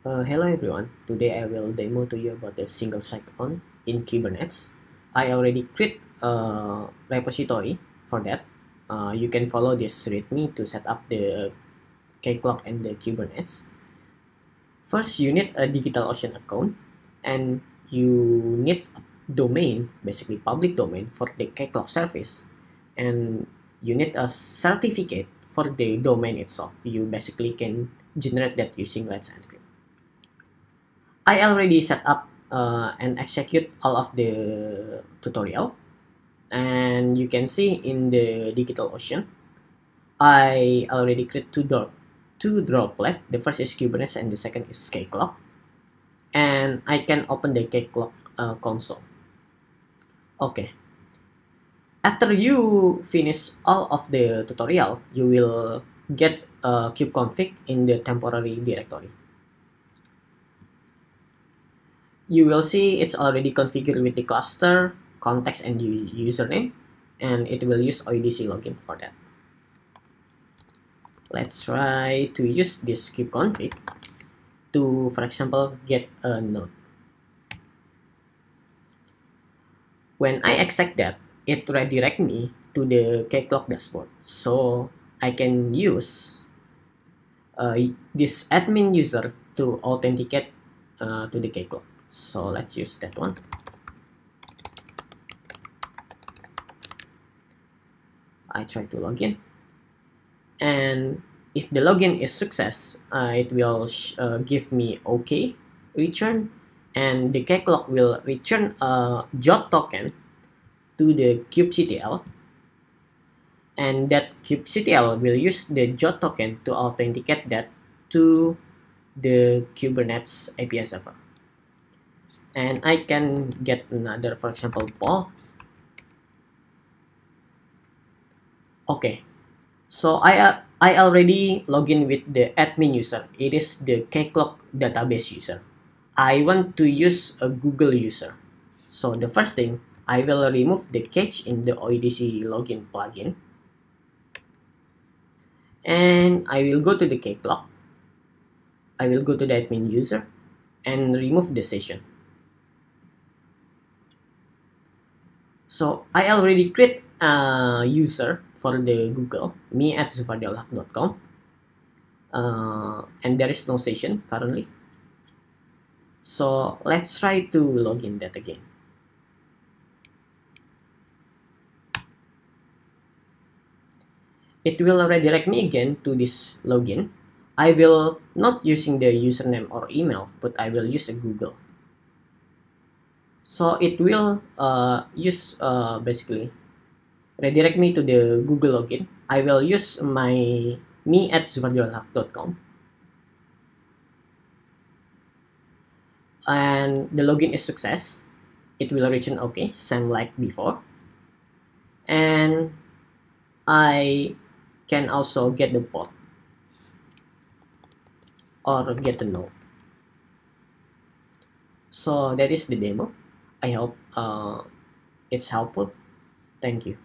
Uh, hello everyone, today I will demo to you about the single sign-on in Kubernetes. I already create a repository for that. Uh, you can follow this readme to set up the Keycloak and the Kubernetes. First, you need a DigitalOcean account and you need a domain, basically public domain for the Keycloak service. And you need a certificate for the domain itself. You basically can generate that using Let's Encrypt. I already set up uh, and execute all of the tutorial. And you can see in the DigitalOcean I already create two door two droplet the first is Kubernetes and the second is Keycloak and I can open the Keycloak uh, console. Okay. After you finish all of the tutorial you will get a kubeconfig in the temporary directory you will see it's already configured with the cluster, context, and username, and it will use OIDC login for that. Let's try to use this kubeconfig to, for example, get a node. When I exec that, it redirect me to the Keycloak dashboard. So I can use uh, this admin user to authenticate uh, to the Keycloak so let's use that one. I try to log in. And if the login is success uh, it will uh, give me OK return. And the Keycloak will return a JWT token to the kubectl. And that kubectl will use the JWT token to authenticate that to the Kubernetes API server and I can get another for example pod okay. So I uh, I already login with the admin user. It is the Keycloak database user. I want to use a Google user. So the first thing I will remove the cache in the OIDC login plugin. And I will go to the Keycloak I will go to the admin user and remove the session So I already create a user for the Google, me at zufardhiyaulhaq.com. Uh, and there is no session currently. So let's try to log in that again. It will redirect me again to this login. I will not using the username or email, but I will use a Google so it will uh, use uh, basically redirect me to the Google login. I will use my me at zufardhiyaulhaq.com and the login is success. It will return okay same like before. And I can also get the pod or get the node so that is the demo I hope uh, it's helpful. Thank you.